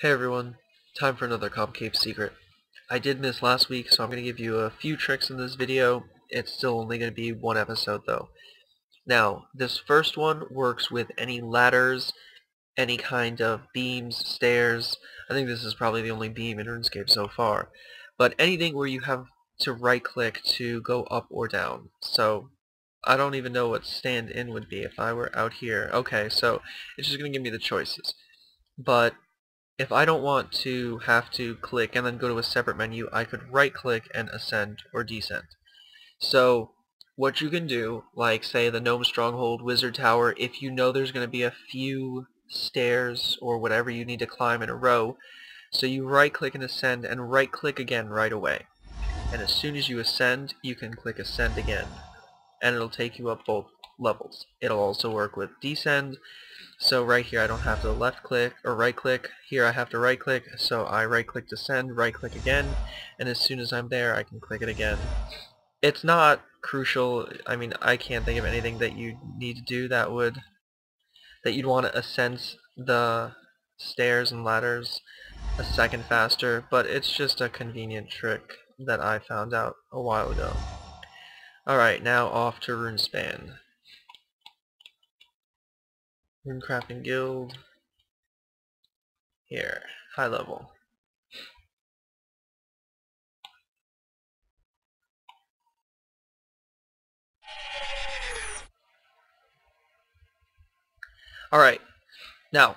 Hey everyone, time for another Cape secret. I did miss last week, so I'm going to give you a few tricks in this video. It's still only going to be one episode though. Now, this first one works with any ladders, any kind of beams, stairs. I think this is probably the only beam in RuneScape so far. But anything where you have to right click to go up or down. So, I don't even know what stand in would be if I were out here. Okay, so it's just going to give me the choices. But if I don't want to have to click and then go to a separate menu, I could right click and ascend or descend. So what you can do, like say the Gnome Stronghold Wizard Tower, if you know there's going to be a few stairs or whatever you need to climb in a row, so you right click and ascend and right click again right away. And as soon as you ascend, you can click ascend again. And it'll take you up both levels. It'll also work with descend, so right here I don't have to left click or right click. Here I have to right click, so I right click to send, right click again, and as soon as I'm there I can click it again. It's not crucial, I mean I can't think of anything that you need to do that would, that you'd want to ascend the stairs and ladders a second faster, but it's just a convenient trick that I found out a while ago. Alright, now off to RuneSpan. Runecrafting Guild. Here, high level. Alright, now,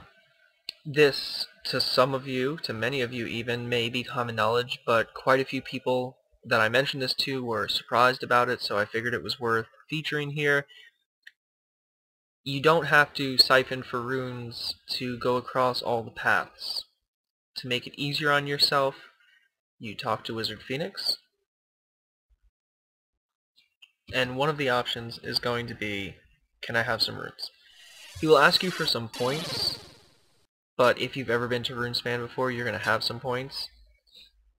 this, to some of you, to many of you even, may be common knowledge, but quite a few people that I mentioned this to were surprised about it, so I figured it was worth featuring here, you don't have to siphon for runes to go across all the paths. To make it easier on yourself, you talk to Wizard Finix, and one of the options is going to be, can I have some runes? He will ask you for some points, but if you've ever been to RuneSpan before, you're going to have some points.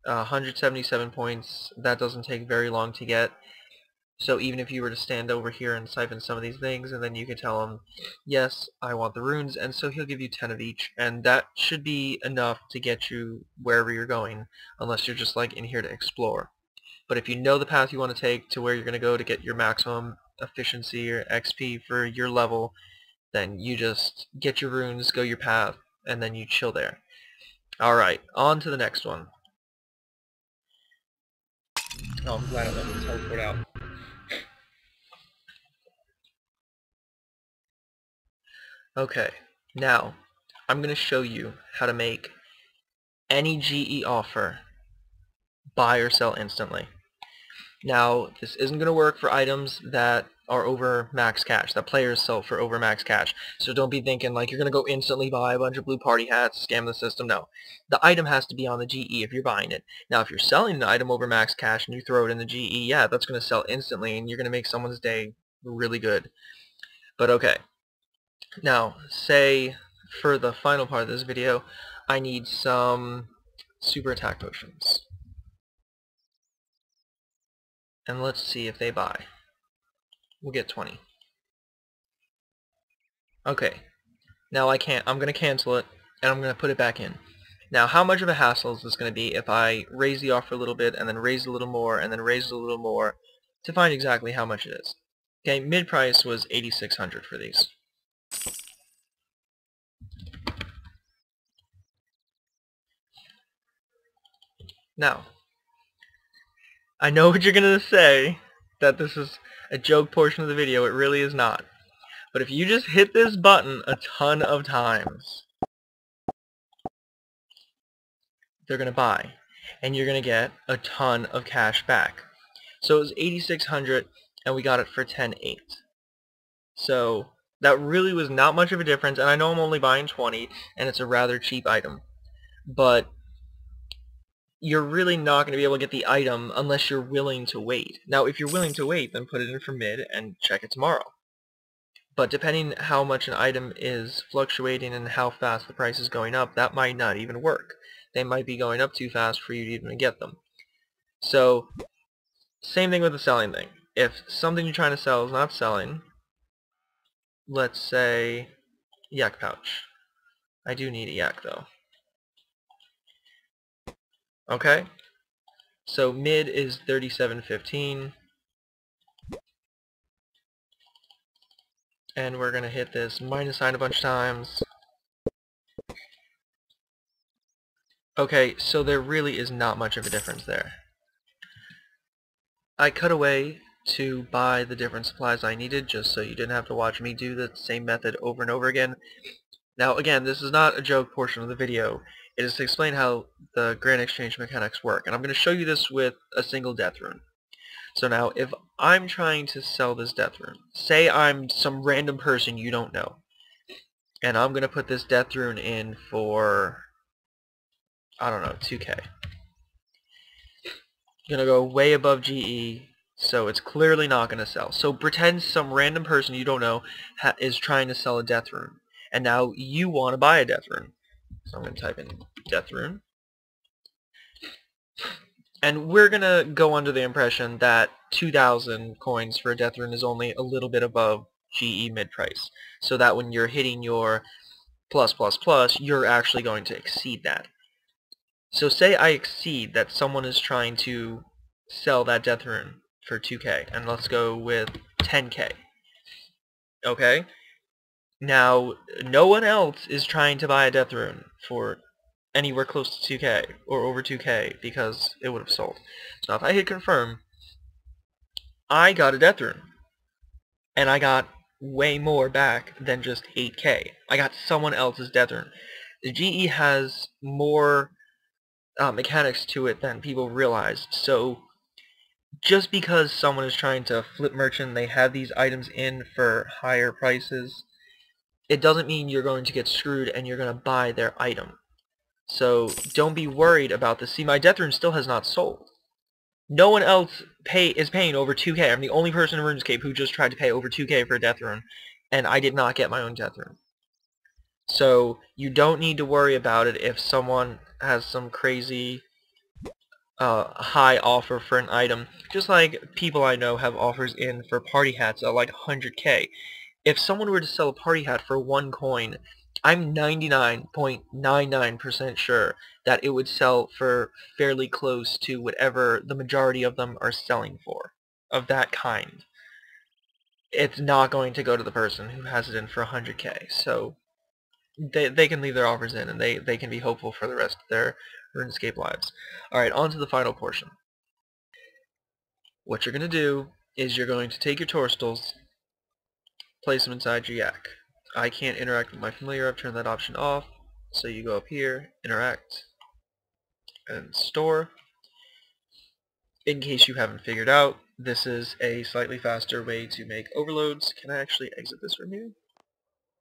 Uh, 177 points, that doesn't take very long to get. So even if you were to stand over here and siphon some of these things, and then you could tell him, yes, I want the runes, and so he'll give you 10 of each, and that should be enough to get you wherever you're going, unless you're just like in here to explore. But if you know the path you want to take to where you're going to go to get your maximum efficiency or XP for your level, then you just get your runes, go your path, and then you chill there. Alright, on to the next one. Oh, I'm glad I let me teleport out. Okay, now I'm going to show you how to make any GE offer buy or sell instantly. Now, this isn't going to work for items that are over max cash, that players sell for over max cash. So don't be thinking like you're going to go instantly buy a bunch of blue party hats, scam the system. No. The item has to be on the GE if you're buying it. Now, if you're selling an item over max cash and you throw it in the GE, yeah, that's going to sell instantly and you're going to make someone's day really good. But okay, now, say for the final part of this video, I need some super attack potions. And let's see if they buy. We'll get 20. Okay. Now I can't. I'm going to cancel it, and I'm going to put it back in. Now, how much of a hassle is this going to be if I raise the offer a little bit, and then raise a little more, and then raise a little more, to find exactly how much it is? Okay, mid price was 8600 for these. Now, I know what you're going to say, that this is a joke portion of the video. It really is not. But if you just hit this button a ton of times, they're going to buy. And you're going to get a ton of cash back. So it was 8600 and we got it for 10.8. So that really was not much of a difference, and I know I'm only buying 20, and it's a rather cheap item. But you're really not going to be able to get the item unless you're willing to wait. Now, if you're willing to wait, then put it in for mid and check it tomorrow. But depending how much an item is fluctuating and how fast the price is going up, that might not even work. They might be going up too fast for you to even get them. So, same thing with the selling thing. If something you're trying to sell is not selling, let's say yak pouch. I do need a yak though. Okay? So mid is 3715. And we're going to hit this minus sign a bunch of times. Okay, so there really is not much of a difference there. I cut away to buy the different supplies I needed just so you didn't have to watch me do the same method over and over again. Now again, this is not a joke portion of the video. Is to explain how the Grand Exchange mechanics work. And I'm going to show you this with a single death rune. So now, if I'm trying to sell this death rune, say I'm some random person you don't know, and I'm going to put this death rune in for, I don't know, 2k. I'm Going to go way above GE, so it's clearly not going to sell. So pretend some random person you don't know is trying to sell a death rune, and now you want to buy a death rune. So I'm going to type in death rune. And we're going to go under the impression that 2,000 coins for a death rune is only a little bit above GE mid price. So that when you're hitting your plus plus plus, you're actually going to exceed that. So say I exceed that someone is trying to sell that death rune for 2k, and let's go with 10k. Okay? Now, no one else is trying to buy a death rune for anywhere close to 2k or over 2k because it would have sold. So now if I hit confirm, I got a death rune. And I got way more back than just 8k. I got someone else's death rune. The GE has more uh, mechanics to it than people realize. So just because someone is trying to flip merchant, they have these items in for higher prices, it doesn't mean you're going to get screwed and you're going to buy their item. So don't be worried about this. See, my death rune still has not sold. No one else pay is paying over 2k. I'm the only person in RuneScape who just tried to pay over 2k for a death rune, and I did not get my own death rune. So you don't need to worry about it if someone has some crazy uh, high offer for an item. Just like people I know have offers in for party hats at like 100k. If someone were to sell a party hat for one coin, I'm 99.99% sure that it would sell for fairly close to whatever the majority of them are selling for, of that kind. It's not going to go to the person who has it in for 100k, so they, they can leave their offers in and they, they can be hopeful for the rest of their RuneScape lives. Alright, on to the final portion. What you're going to do is you're going to take your Torstols, place them inside your yak. I can't interact with my familiar, I've turned that option off. So you go up here, interact, and store. In case you haven't figured out, this is a slightly faster way to make overloads. Can I actually exit this from here?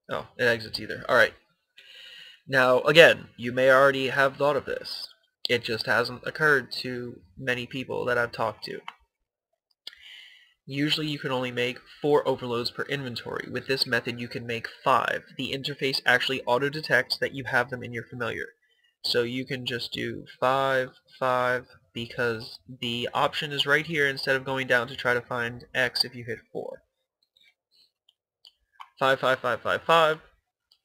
Oh, it exits either. Alright. Now, again, you may already have thought of this. It just hasn't occurred to many people that I've talked to. Usually you can only make 4 overloads per inventory. With this method you can make 5. The interface actually auto-detects that you have them in your familiar. So you can just do 5, 5, because the option is right here instead of going down to try to find X if you hit 4. 5, 5, 5, 5, 5,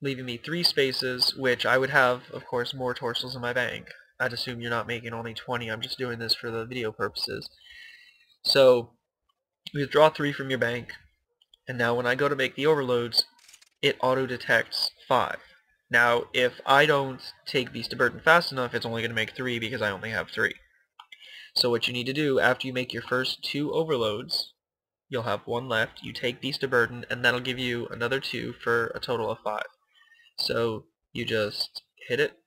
leaving me 3 spaces, which I would have, of course, more Torstols in my bank. I'd assume you're not making only 20, I'm just doing this for the video purposes. So withdraw 3 from your bank, and now when I go to make the overloads, it auto-detects 5. Now, if I don't take Beast of Burden fast enough, it's only going to make 3 because I only have 3. So what you need to do, after you make your first two overloads, you'll have one left, you take Beast of Burden, and that'll give you another 2 for a total of 5. So you just hit it,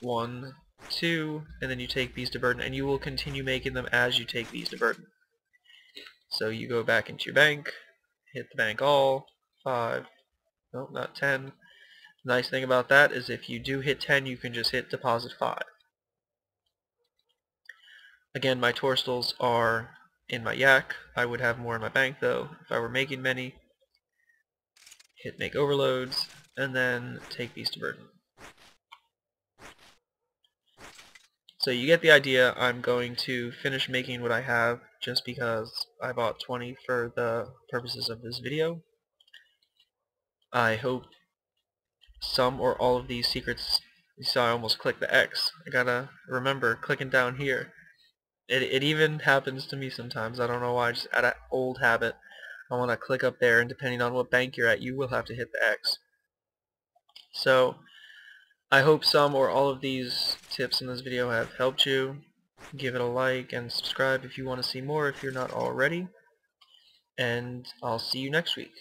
1, 2, and then you take Beast of Burden, and you will continue making them as you take Beast of Burden. So you go back into your bank, hit the bank all, 5, no, not 10. Nice thing about that is if you do hit 10, you can just hit deposit 5. Again, my Torstols are in my yak. I would have more in my bank though if I were making many. Hit make overloads, and then take Beast of Burden. So you get the idea. I'm going to finish making what I have just because I bought 20 for the purposes of this video. I hope some or all of these secrets You saw I almost clicked the X. I gotta remember clicking down here. It, it even happens to me sometimes. I don't know why. Just out of old habit. I want to click up there and depending on what bank you're at you will have to hit the X. So I hope some or all of these tips in this video have helped you. Give it a like and subscribe if you want to see more if you're not already. And I'll see you next week.